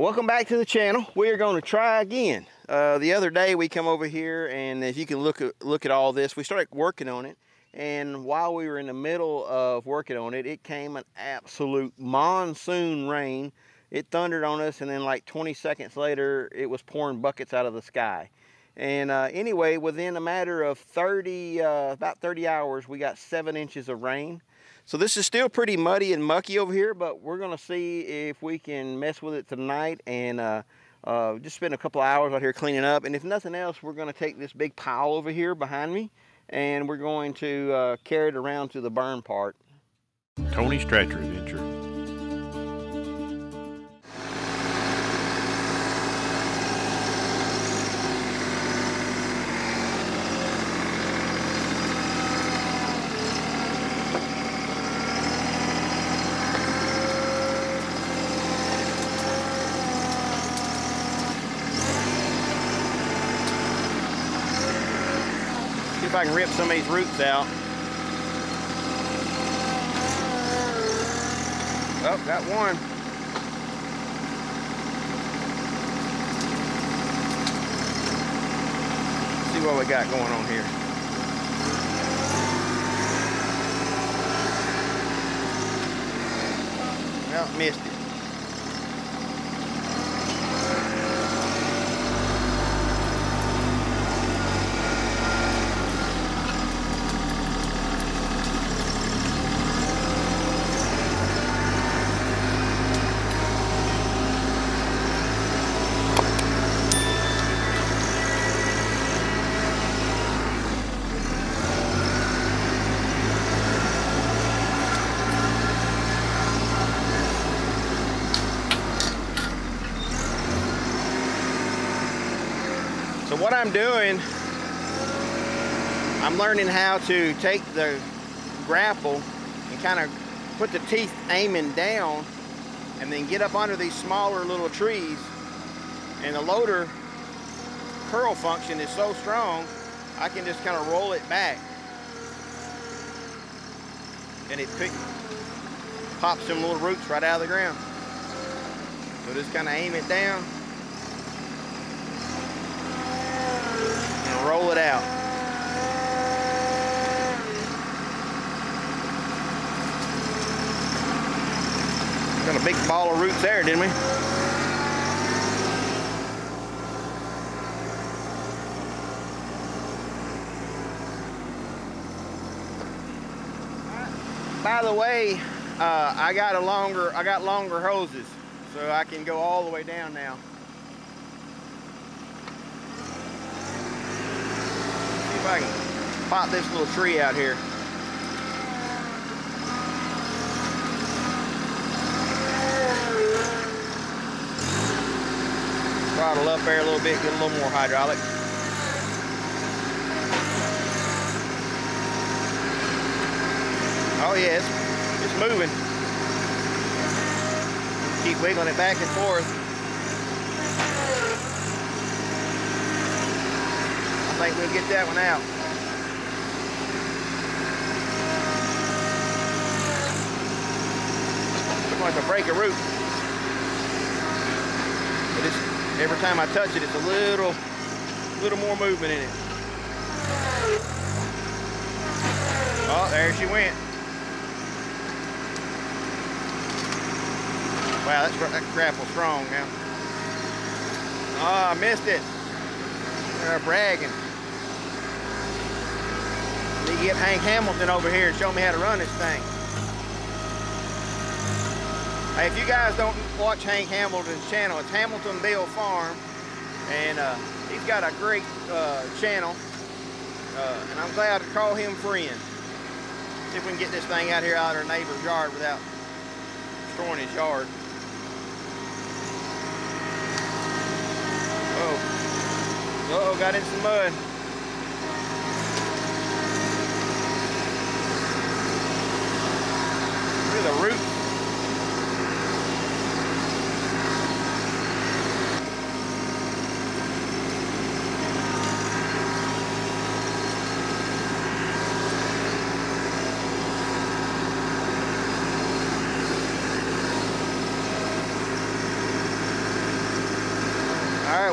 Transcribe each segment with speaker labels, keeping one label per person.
Speaker 1: Welcome back to the channel. We are going to try again. Uh, the other day we come over here and if you can look at, look at all this, we started working on it. And while we were in the middle of working on it, it came an absolute monsoon rain. It thundered on us and then like 20 seconds later, it was pouring buckets out of the sky. And uh, anyway, within a matter of 30, uh, about 30 hours, we got seven inches of rain. So this is still pretty muddy and mucky over here, but we're gonna see if we can mess with it tonight and uh, uh, just spend a couple hours out here cleaning up. And if nothing else, we're gonna take this big pile over here behind me and we're going to uh, carry it around to the burn part.
Speaker 2: Tony's Tractor Adventure.
Speaker 1: If I can rip some of these roots out. Oh, got one. see what we got going on here. Well, missed it. So what I'm doing, I'm learning how to take the grapple and kind of put the teeth aiming down and then get up under these smaller little trees. And the loader curl function is so strong I can just kind of roll it back. And it pick, pops some little roots right out of the ground. So just kind of aim it down roll it out. Got a big ball of roots there, didn't we? By the way, uh, I got a longer, I got longer hoses, so I can go all the way down now. If I can pop this little tree out here. Throttle up there a little bit, get a little more hydraulic. Oh yeah, it's, it's moving. Keep wiggling it back and forth. Think we'll get that one out. Looks like a break a root. But it's, every time I touch it, it's a little, little more movement in it. Oh, there she went. Wow, that's, that grapple's strong now. Oh, I missed it. They're bragging. Get Hank Hamilton over here and show me how to run this thing. Hey, if you guys don't watch Hank Hamilton's channel, it's Hamiltonville Farm. And uh, he's got a great uh, channel. Uh, and I'm glad to call him friend. See if we can get this thing out here out of our neighbor's yard without destroying his yard. Oh. Uh oh, got in some mud. At the roots.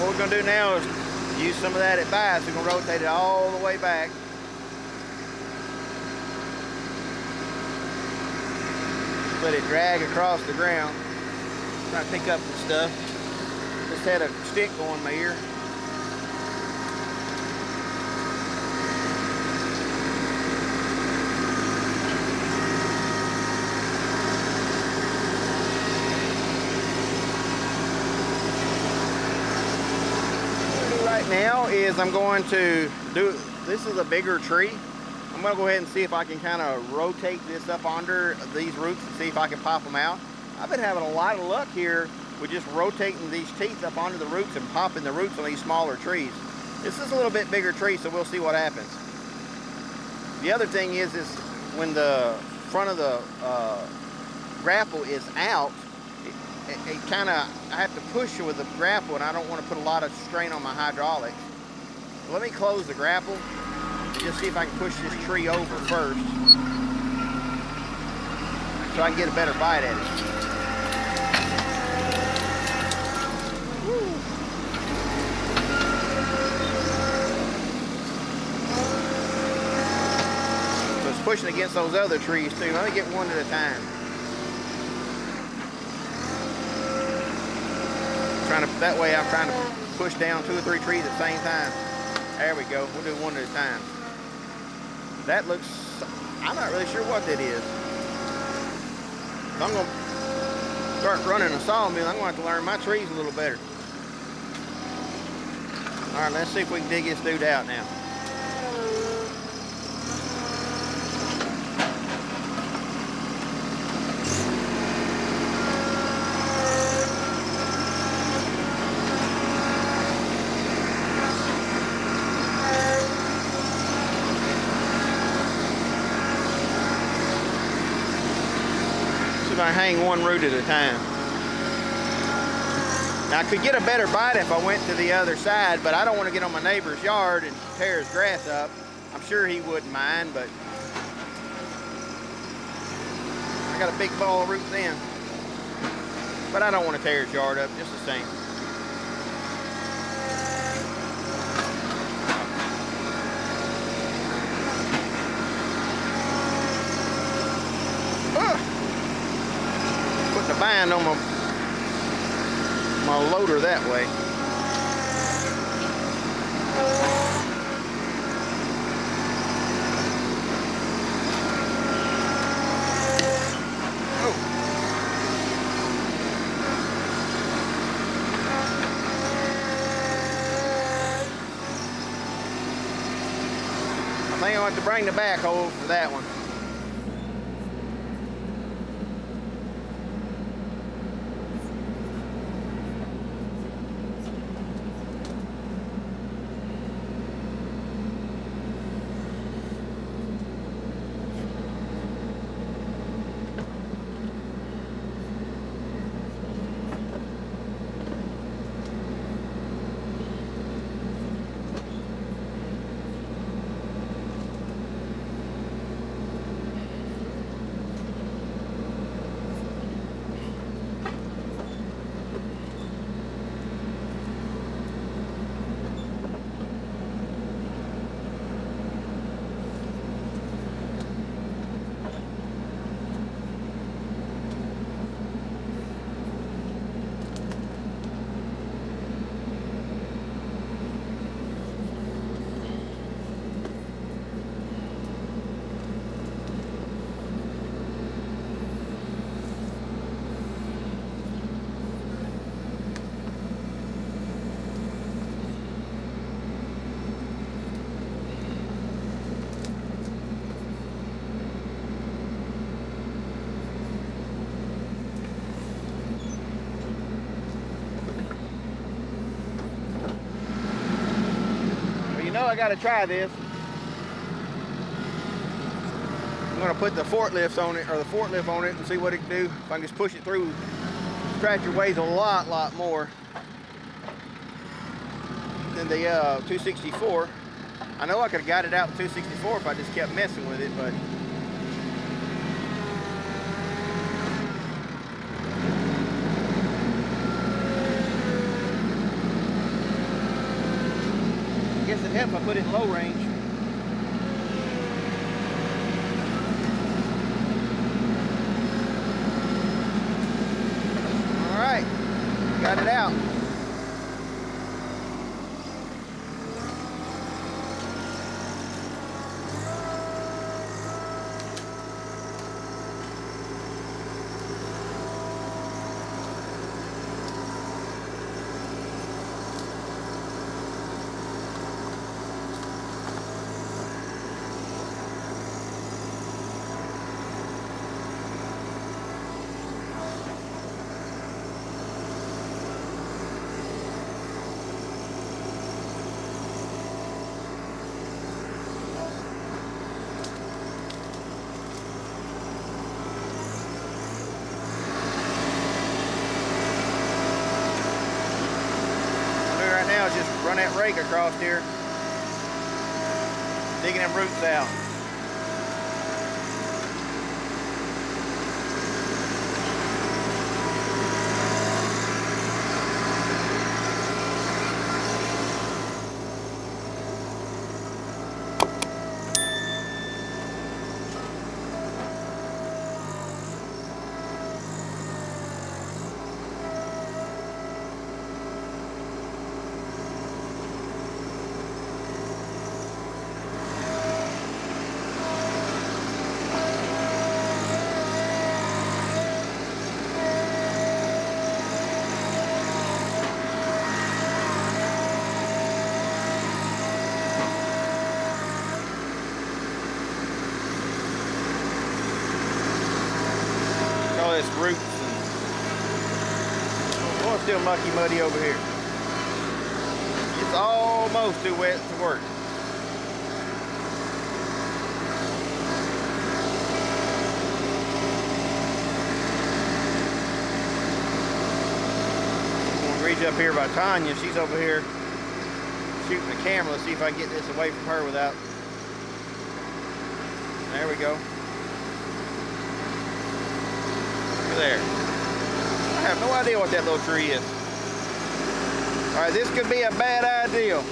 Speaker 1: we're gonna do now is use some of that at. We're gonna rotate it all the way back. Let it drag across the ground. Try to pick up the stuff. Just had a stick going in my ear. right now is I'm going to do, this is a bigger tree. I'm gonna go ahead and see if I can kind of rotate this up under these roots and see if I can pop them out. I've been having a lot of luck here with just rotating these teeth up onto the roots and popping the roots on these smaller trees. This is a little bit bigger tree, so we'll see what happens. The other thing is, is when the front of the uh, grapple is out, it, it kind of, I have to push with the grapple and I don't want to put a lot of strain on my hydraulics. Let me close the grapple just see if I can push this tree over first so I can get a better bite at it. So it's pushing against those other trees too. Let me get one at a time. trying to, that way I'm trying to push down two or three trees at the same time. There we go, we'll do one at a time. That looks, I'm not really sure what that is. If I'm gonna start running a sawmill, I'm gonna have to learn my trees a little better. All right, let's see if we can dig this dude out now. Hang one root at a time. Now I could get a better bite if I went to the other side, but I don't want to get on my neighbor's yard and tear his grass up. I'm sure he wouldn't mind, but I got a big ball of roots in. But I don't want to tear his yard up just the same. A on my, my loader that way. Oh. I think I'll have to bring the backhoe for that one. I gotta try this. I'm gonna put the forklift on it, or the forklift on it and see what it can do. If I can just push it through. Tractor weighs a lot, lot more than the uh, 264. I know I could have got it out with 264 if I just kept messing with it, but I put it in low range. All right, got it out. What I do right now is just run that rake across here, digging them roots out. all this roots and oh, it's still mucky muddy over here. It's almost too wet to work. Reach up here by Tanya. She's over here shooting the camera. Let's see if I can get this away from her without. There we go. Look there. I have no idea what that little tree is. All right, this could be a bad idea.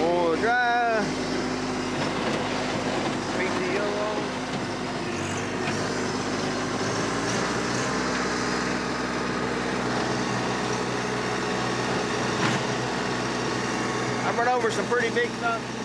Speaker 1: Four drive. PTO on. I run over some pretty big stumps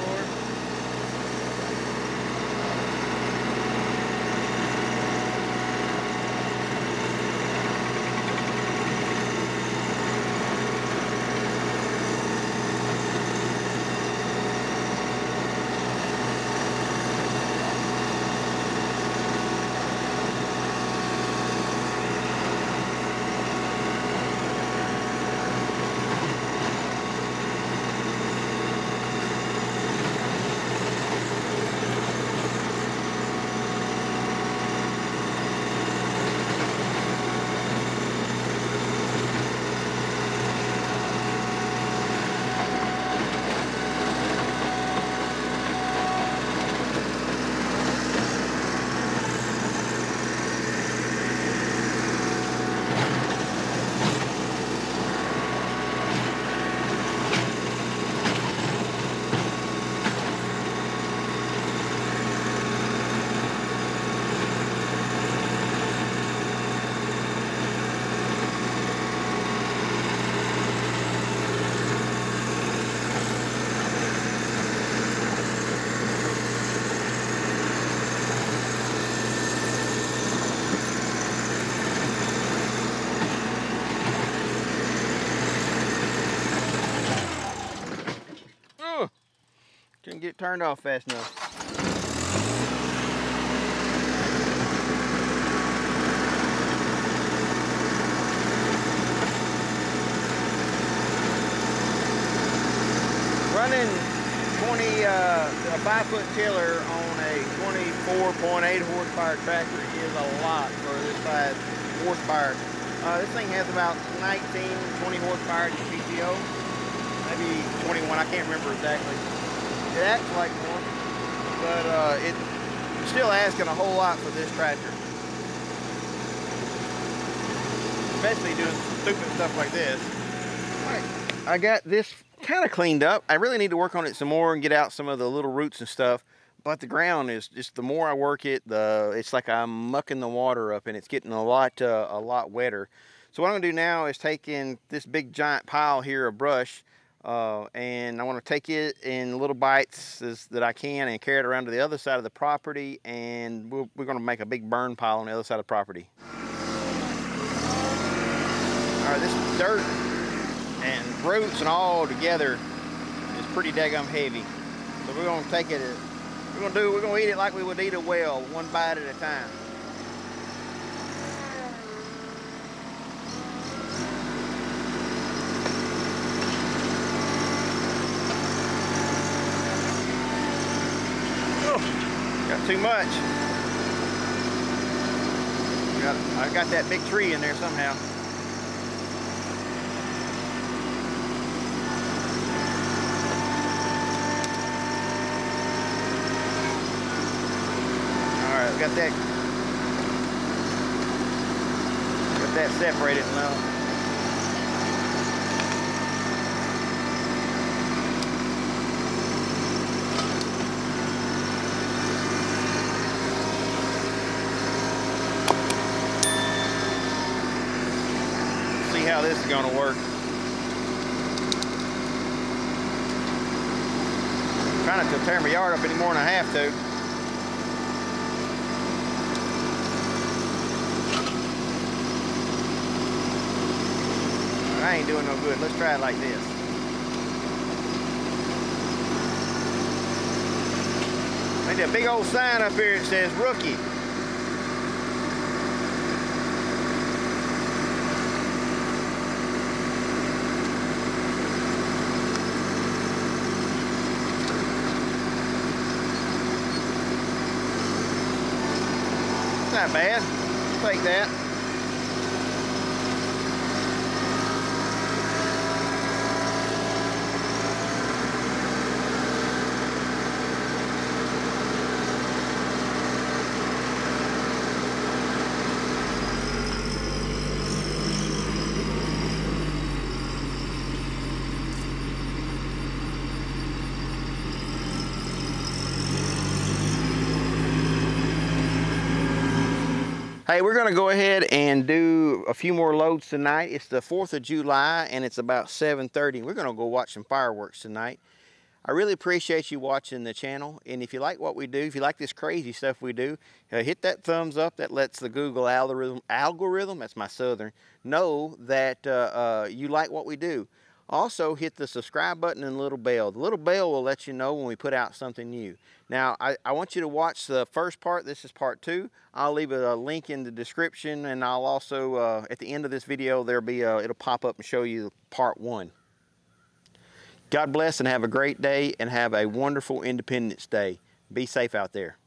Speaker 1: Couldn't get turned off fast enough. Running 20, uh, a five foot tiller on a 24.8 horsepower tractor is a lot for this size horsepower. Uh, this thing has about 19, 20 horsepower in PTO maybe 21, I can't remember exactly. It acts like one. but uh, it's still asking a whole lot for this tractor. Especially doing stupid stuff like this. I got this kind of cleaned up. I really need to work on it some more and get out some of the little roots and stuff. But the ground is just the more I work it, the it's like I'm mucking the water up and it's getting a lot uh, a lot wetter. So what I'm gonna do now is take in this big giant pile here of brush uh, and I want to take it in little bites as, that I can and carry it around to the other side of the property and we we are going to make a big burn pile on the other side of the property. All right, this dirt and roots and all together is pretty daggum heavy. So we're going to take it, we're going to do, we're going to eat it like we would eat a whale, one bite at a time. Too much. I got that big tree in there somehow. All right, got that. Got that separated now. how this is going to work. I'm trying not to tear my yard up any more than I have to. I ain't doing no good. Let's try it like this. Maybe a big old sign up here that says rookie. Not bad. Take that. Hey, we're gonna go ahead and do a few more loads tonight. It's the 4th of July and it's about 7.30. We're gonna go watch some fireworks tonight. I really appreciate you watching the channel. And if you like what we do, if you like this crazy stuff we do, uh, hit that thumbs up. That lets the Google algorithm, algorithm that's my southern, know that uh, uh, you like what we do. Also, hit the subscribe button and little bell. The little bell will let you know when we put out something new. Now, I, I want you to watch the first part. This is part two. I'll leave a, link in the description, and I'll also, uh, at the end of this video, there'll be a, it'll pop up and show you part one. God bless and have a great day and have a wonderful Independence Day. Be safe out there.